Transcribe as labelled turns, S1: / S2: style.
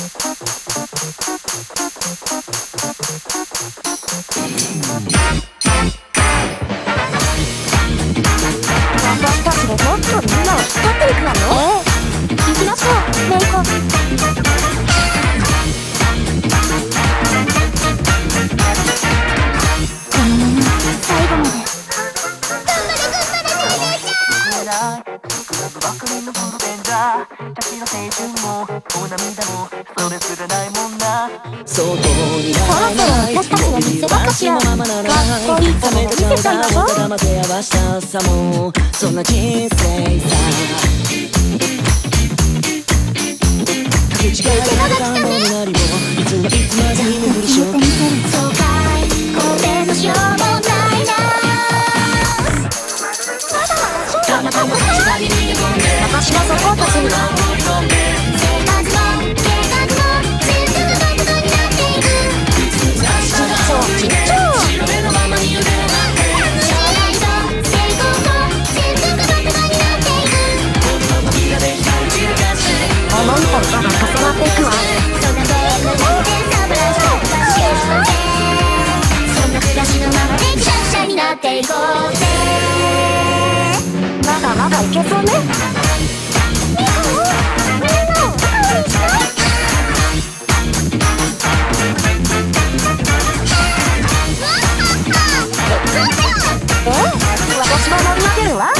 S1: 私たちでもっとみんなを引っ張っていくわよ。行きましょうメイコ
S2: ばかりのブルベンダー滝の青春もお涙もそれすらないもんな
S1: そろそろ私たちの見せ場かしら
S3: のままなら
S1: かっこいいとこ見せちゃいましょう
S3: たませ合わしたさもそんな人生さ口が開いたのになりもいつもいつまでに振りしょ
S1: 消えてみせるそうかいこれのしようもないなまだまだそうなの私のそこたちには生活も計画も全部がバカになっていまだまだいけそうね私も乗り上げるわ